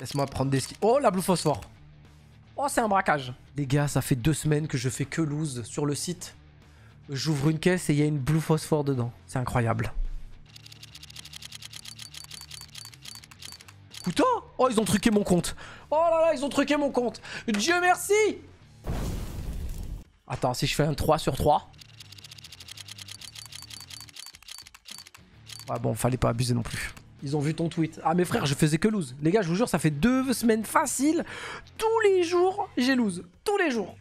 Laisse-moi prendre des skins. Oh, la blue phosphore. Oh, c'est un braquage. Les gars, ça fait deux semaines que je fais que lose sur le site. J'ouvre une caisse et il y a une blue phosphore dedans. C'est incroyable. Couteau? Oh, ils ont truqué mon compte. Oh là là, ils ont truqué mon compte. Dieu merci Attends, si je fais un 3 sur 3. Ouais, bon, fallait pas abuser non plus. Ils ont vu ton tweet. Ah, mes frères, je faisais que lose. Les gars, je vous jure, ça fait deux semaines faciles. Tous les jours, j'ai lose. Tous les jours.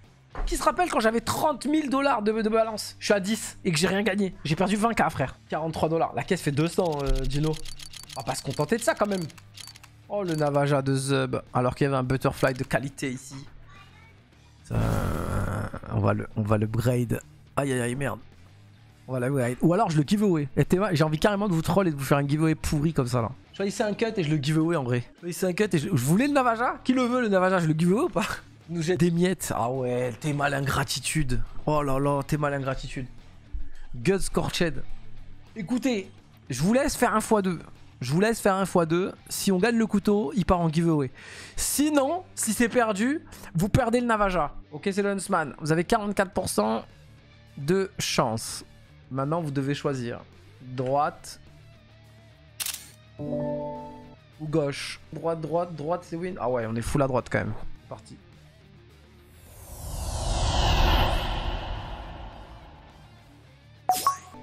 Qui se rappelle quand j'avais 30 000 dollars de, balance? Je suis à 10 et que j'ai rien gagné. J'ai perdu 20k, frère. 43 dollars. La caisse fait 200, euh, Dino. On va pas se contenter de ça quand même. Oh, le Navaja de Zub. Alors qu'il y avait un Butterfly de qualité ici. on, va le, on va le. Aïe aïe aïe, merde. Ou alors je le giveaway. J'ai envie carrément de vous troll et de vous faire un giveaway pourri comme ça là. Choisissez un cut et je le giveaway en vrai. Choisissez un cut et je, voulais le Navaja. Qui le veut le Navaja Je le giveaway ou pas? Nous jette des miettes. Ah ouais, t'es mal ingratitude. Oh là là, t'es mal ingratitude. Guts Scorched. Écoutez, je vous laisse faire un x2. Je vous laisse faire un x2. Si on gagne le couteau, il part en giveaway. Sinon, si c'est perdu, vous perdez le Navaja. Ok, c'est le Huntsman. Vous avez 44% de chance. Maintenant, vous devez choisir. Droite. Ou gauche. Droite, droite, droite, c'est win. Ah ouais, on est full à droite quand même. Parti.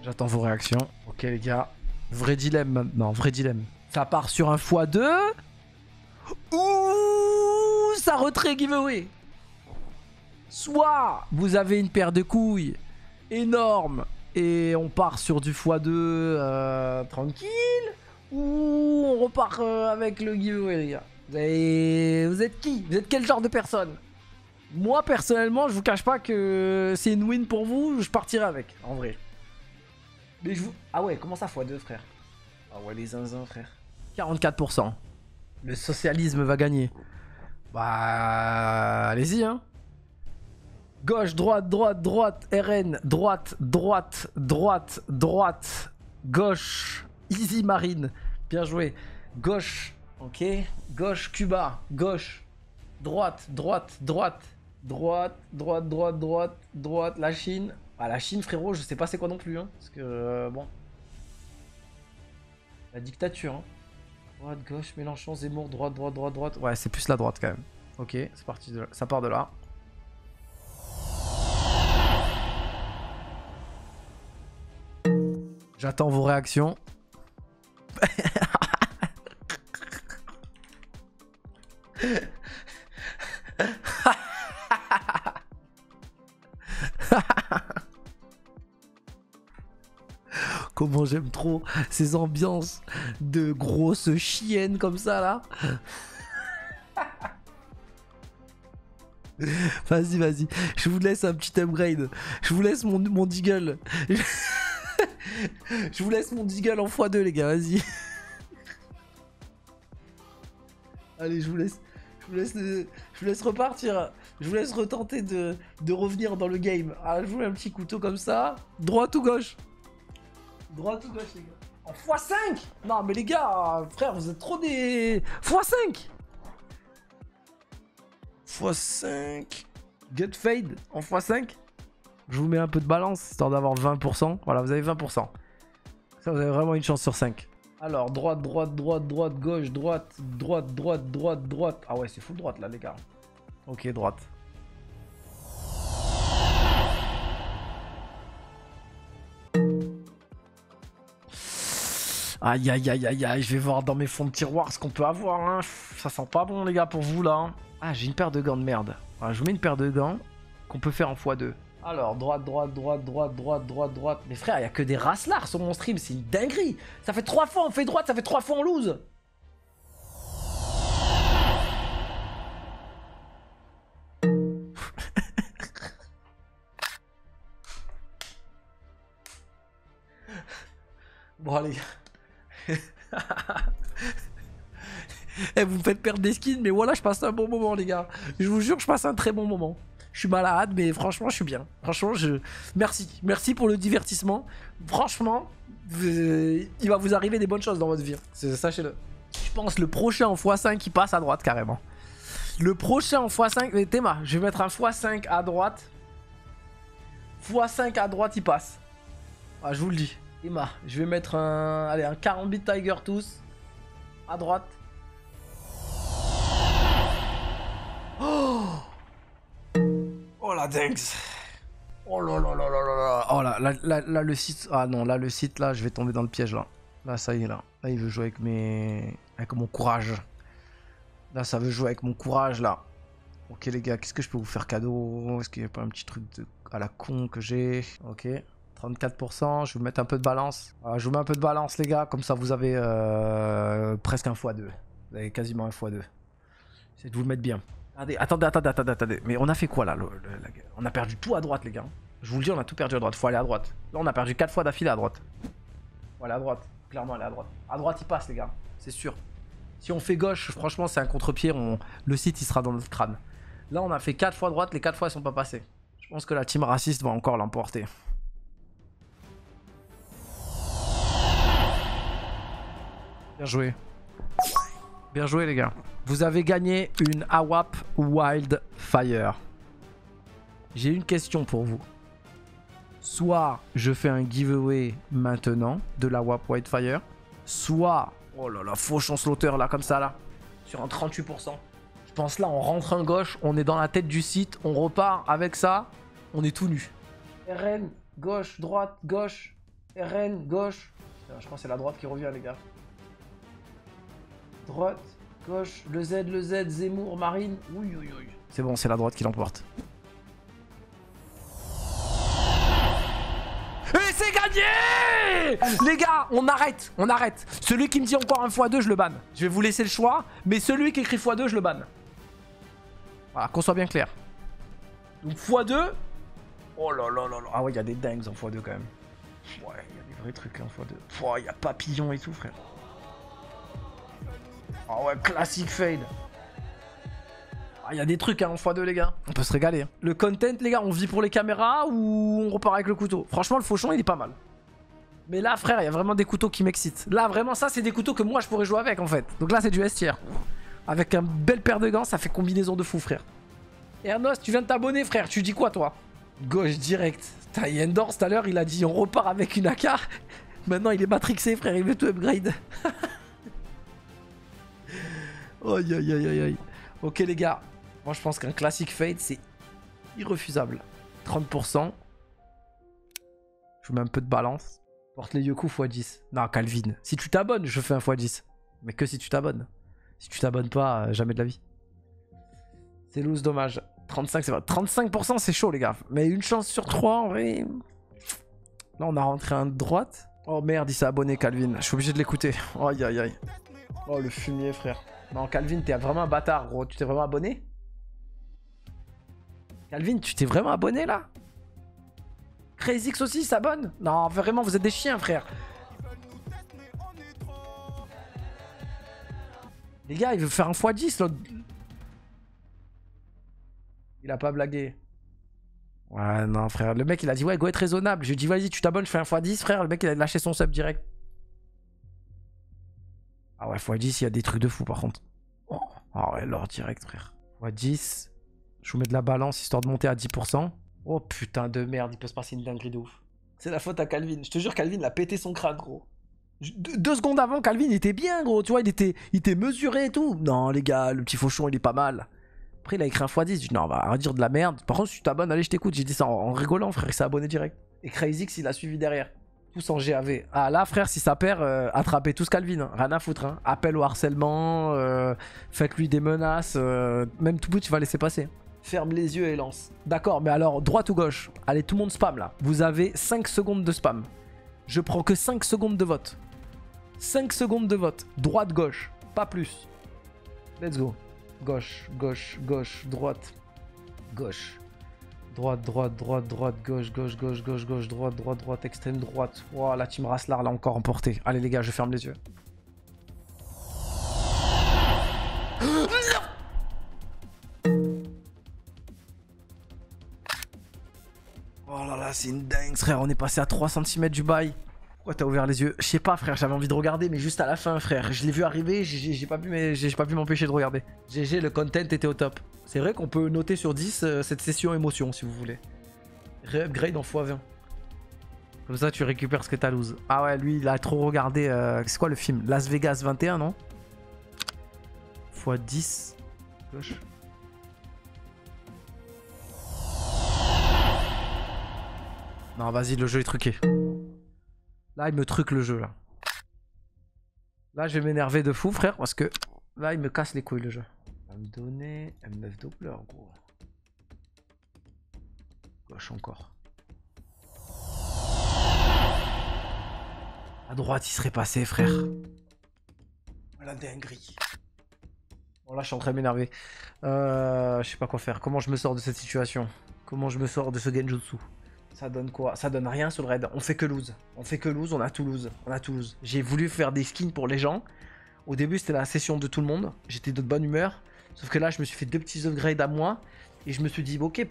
J'attends vos réactions. Ok les gars. Vrai dilemme maintenant, vrai dilemme. Ça part sur un x2. Ouh, ça retrait giveaway. Soit vous avez une paire de couilles énorme et on part sur du x2 euh, tranquille. Ou on repart euh, avec le giveaway gars. Vous, êtes qui? Vous êtes quel genre de personne? Moi personnellement je vous cache pas que c'est une win pour vous, je partirai avec en vrai. Mais je vous... Ah ouais, comment ça x2 frère? Ah ouais, les zinzins frère. 44%. Le socialisme va gagner. Bah... Allez-y hein. Gauche, droite, droite, droite, RN, droite, droite, droite, droite, gauche, easy marine. Bien joué. Gauche, ok. Gauche, Cuba, gauche, droite, droite, droite, droite, droite, droite, droite, droite, la Chine, ah, la Chine, frérot, je sais pas c'est quoi non plus. Hein, parce que, euh, bon. La dictature. Hein. Droite, gauche, Mélenchon, Zemmour, droite, droite, droite, droite. Ouais, c'est plus la droite quand même. Ok, c'est parti. De là. Ça part de là. J'attends vos réactions. Comment j'aime trop ces ambiances de grosses chiennes comme ça là. Vas-y, vas-y. Je vous laisse un petit upgrade. Je vous laisse mon, mon diggle. Je vous laisse mon diggle en x2, les gars. Vas-y. Allez, je vous laisse. Je vous laisse, je vous laisse repartir. Je vous laisse retenter de, de revenir dans le game. Ah, je vous mets un petit couteau comme ça. Droite ou gauche? Droite ou gauche, les gars En x5 Non, mais les gars, frère, vous êtes trop des... x5 x5 Gut fade en x5 Je vous mets un peu de balance, histoire d'avoir 20%. Voilà, vous avez 20%. Ça, vous avez vraiment une chance sur 5. Alors, droite, droite, droite, droite, gauche, droite, droite, droite, droite, droite. Ah ouais, c'est full droite, là, les gars. Ok, droite. Aïe aïe aïe aïe aïe, je vais voir dans mes fonds de tiroir ce qu'on peut avoir. Hein. Ça sent pas bon les gars pour vous là. Hein. Ah j'ai une paire de gants de merde. je vous mets une paire de gants qu'on peut faire en x2. Alors droite, droite, droite, droite, droite, droite, droite. Mais frère, il a que des raslards sur mon stream, c'est une dinguerie. Ça fait trois fois on fait droite, ça fait trois fois on lose. bon allez. Eh, vous me faites perdre des skins, mais voilà, je passe un bon moment, les gars. Je vous jure, je passe un très bon moment. Je suis malade, mais franchement, je suis bien. Franchement, je... Merci. Merci pour le divertissement. Franchement, il va vous arriver des bonnes choses dans votre vie. Sachez-le. pense le prochain en x5 qui passe à droite carrément. Le prochain en x5, mais Théma, je vais mettre un x5 à droite. x5 à droite, il passe. Ah, je vous le dis. Théma, je vais mettre un, allez, un 40 bit Tiger tous. À droite. Oh la dingue. Oh là là là là là. Oh là, là, là, là, le site. Ah non, là, le site, là, je vais tomber dans le piège, là. Là, ça y est, là. Là, il veut jouer avec mes... Avec mon courage. Là, ça veut jouer avec mon courage, là. Ok, les gars, qu'est-ce que je peux vous faire cadeau? Est-ce qu'il n'y a pas un petit truc à la con que j'ai? Ok. 34%, je vais vous mettre un peu de balance. je vous mets un peu de balance, les gars. Comme ça, vous avez euh, presque un x2. Vous avez quasiment un x2. C'est de vous le mettre bien. Attendez, attendez, attendez, attendez, attendez. Mais on a fait quoi, là On a perdu tout à droite, les gars. Je vous le dis, on a tout perdu à droite. Faut aller à droite. Là, on a perdu 4 fois d'affilée à droite. Faut aller à droite. Clairement, aller à droite. À droite, il passe, les gars. C'est sûr. Si on fait gauche, franchement, c'est un contre-pied. On... Le site, il sera dans notre crâne. Là, on a fait 4 fois droite. Les 4 fois, ils sont pas passés. Je pense que la team raciste va encore l'emporter. Bien joué. Bien joué, les gars. Vous avez gagné une AWAP Wildfire. J'ai une question pour vous. Soit je fais un giveaway maintenant de la WAP Wildfire, soit... Oh là là, faux chanceloteur là, comme ça là. Sur un 38%. Je pense là, on rentre un gauche, on est dans la tête du site, on repart avec ça, on est tout nu. RN, gauche, droite, gauche. RN, gauche. Je pense que c'est la droite qui revient, les gars. Droite, le Z, le Z, Zemmour, Marine. Oui, oui, oui. C'est bon, c'est la droite qui l'emporte. Et c'est gagné Les gars, on arrête, on arrête. Celui qui me dit encore un x2, je le banne. Je vais vous laisser le choix, mais celui qui écrit x2, je le banne. Voilà, qu'on soit bien clair. Donc x2. Oh là là là là. Ah ouais, il y a des dingues en x2 quand même. Ouais, il y a des vrais trucs en x2. il y a papillon et tout, frère. Oh ouais, classique fade. Il ah, y a des trucs hein, en x2 les gars. On peut se régaler. Hein. Le content les gars, on vit pour les caméras ou on repart avec le couteau? Franchement le fauchon il est pas mal. Mais là frère, il y a vraiment des couteaux qui m'excitent. Là vraiment ça c'est des couteaux que moi je pourrais jouer avec en fait. Donc là c'est du S Avec un bel paire de gants, ça fait combinaison de fou frère. Ernos, tu viens de t'abonner frère, tu dis quoi toi? Gauche direct. T'as Yendors tout à l'heure il a dit on repart avec une AK. Maintenant il est matrixé frère, il veut tout upgrade. Aïe aïe aïe aïe aïe. Ok les gars, moi je pense qu'un classique fade c'est irrefusable. 30%. Je mets un peu de balance. Porte les Yoku x10. Non, Calvin. Si tu t'abonnes, je fais un x10. Mais que si tu t'abonnes. Si tu t'abonnes pas, euh, jamais de la vie. C'est loose, dommage. 35, c'est vrai. 35%, c'est chaud, les gars. Mais une chance sur 3, en vrai. Là, on a rentré un de droite. Oh merde, il s'est abonné, Calvin. Je suis obligé de l'écouter. Aïe, aïe, aïe. Oh, le fumier, frère. Non, Calvin, t'es vraiment un bâtard, gros. Tu t'es vraiment abonné? Calvin, tu t'es vraiment abonné, là? CrazyX aussi s'abonne? Non, vraiment, vous êtes des chiens, frère. Les gars, il veut faire un x10, l'autre. Il a pas blagué. Ouais, non, frère. Le mec, il a dit, ouais, go être raisonnable. Je lui ai dit, vas-y, tu t'abonnes, je fais un x10, frère. Le mec, il a lâché son sub direct. Ah ouais, x10, il y a des trucs de fou par contre. Oh, ah ouais, l'or direct, frère. x10. Je vous mets de la balance histoire de monter à 10%. Oh putain de merde, il peut se passer une dinguerie de ouf. C'est la faute à Calvin. Je te jure, Calvin a pété son crâne, gros. deux secondes avant, Calvin était bien, gros. Tu vois, il était, il était mesuré et tout. Non, les gars, le petit fauchon, il est pas mal. Après, il a écrit un x10. Je dis, non, on va dire de la merde. Par contre, si tu t'abonnes, allez, je t'écoute. J'ai dit ça en, rigolant, frère. Il s'est abonné direct. Et CrazyX, il a suivi derrière tous en GAV. Ah là, frère, si ça perd, euh, attrapez tous Calvin. Hein. Rien à foutre. Hein. Appel au harcèlement, euh, faites-lui des menaces. Euh, même tout bout, tu vas laisser passer. Ferme les yeux et lance. D'accord, mais alors, droite ou gauche? Allez, tout le monde spam là. Vous avez 5 secondes de spam. Je prends que 5 secondes de vote. 5 secondes de vote. Droite, gauche. Pas plus. Let's go. Gauche, gauche, gauche, droite. Gauche. Droite, droite, droite, droite, gauche, gauche, gauche, gauche, gauche, droite, droite, droite, extrême droite. Wow, la team Raslar l'a encore emporté. Allez les gars, je ferme les yeux. Oh là là, c'est une dingue, frère. On est passé à 3 cm du bail. T'as ouvert les yeux Je sais pas, frère, j'avais envie de regarder, mais juste à la fin, frère. Je l'ai vu arriver, j'ai pas pu m'empêcher de regarder. GG, le content était au top. C'est vrai qu'on peut noter sur 10 euh, cette session émotion, si vous voulez. Re-upgrade en x20. Comme ça, tu récupères ce que t'as lose. Ah ouais, lui, il a trop regardé... euh, C'est quoi le film? Las Vegas 21, non? X10. Gauche. Non, vas-y, le jeu est truqué. Là, il me truque le jeu, là. Là, je vais m'énerver de fou, frère, parce que là, il me casse les couilles, le jeu. Il va me donner M9 Doppler, gros. Gauche encore. À droite, il serait passé, frère. La dinguerie. Bon, là, je suis en train de m'énerver. Euh, je sais pas quoi faire. Comment je me sors de cette situation? Comment je me sors de ce genjutsu? Ça donne quoi? Ça donne rien sur le raid. On fait que lose. On fait que lose, on a tout lose. On a tout lose. J'ai voulu faire des skins pour les gens. Au début, c'était la session de tout le monde. J'étais de bonne humeur. Sauf que là, je me suis fait deux petits upgrades à moi. Et je me suis dit, ok,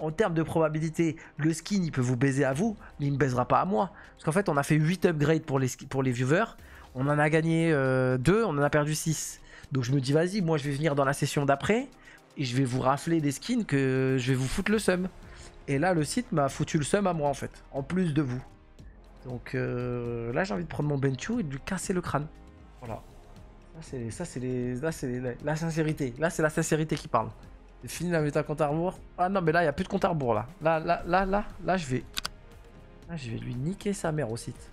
en termes de probabilité, le skin, il peut vous baiser à vous, mais il me baisera pas à moi. Parce qu'en fait, on a fait 8 upgrades pour les, pour les viewers. On en a gagné 2, on en a perdu 6. Donc je me dis, vas-y, moi, je vais venir dans la session d'après. Et je vais vous rafler des skins que je vais vous foutre le seum. Et là, le site m'a foutu le seum à moi, en fait. En plus de vous. Donc euh, là, j'ai envie de prendre mon Benchu et de lui casser le crâne. Voilà. Là, c'est les- la sincérité. Là, c'est la sincérité qui parle. C'est fini la méta compte à rebours. Ah non, mais là, il n'y a plus de compte à rebours, là. Là, là, là, là, là, je vais... Là, je vais lui niquer sa mère au site.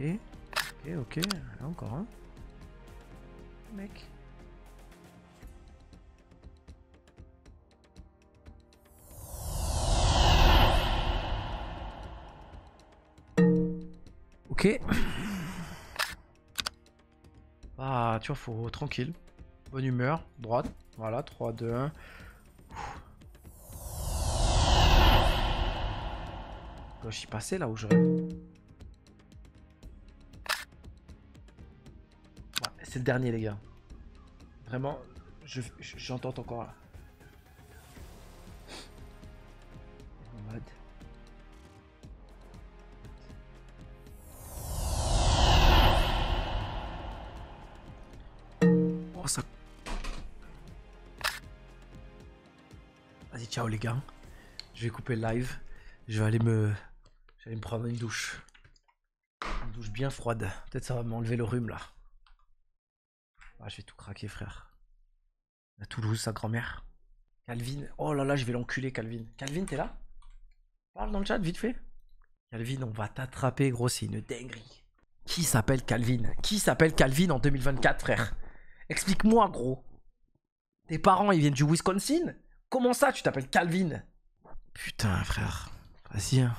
Ok. Ok, ok. Là, encore un. Mec. Ok. Ah, tu vois, faut tranquille. Bonne humeur, droite. Voilà, 3, 2, 1. Gauche y passer là où je rêve. C'est le dernier, les gars. Vraiment, je- je- j'entends encore là. Oh, ça. Vas-y, ciao les gars. Je vais couper le live. Je vais aller me. Je vais aller me prendre une douche. Une douche bien froide. Peut-être ça va m'enlever le rhume là. Ah, je vais tout craquer, frère. À Toulouse, sa grand-mère. Calvin. Oh là là, je vais l'enculer, Calvin. Calvin, t'es là? Parle dans le chat, vite fait. Calvin, on va t'attraper, gros, c'est une dinguerie. Qui s'appelle Calvin? Qui s'appelle Calvin en 2024, frère? Explique-moi, gros. Tes parents, ils viennent du Wisconsin? Comment ça, tu t'appelles Calvin? Putain, frère. Vas-y. hein.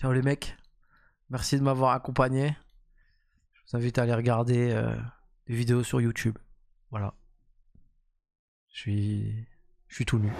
Ciao les mecs. Merci de m'avoir accompagné. Je vous invite à aller regarder euh, des vidéos sur YouTube. Voilà. Je suis, je suis tout nu.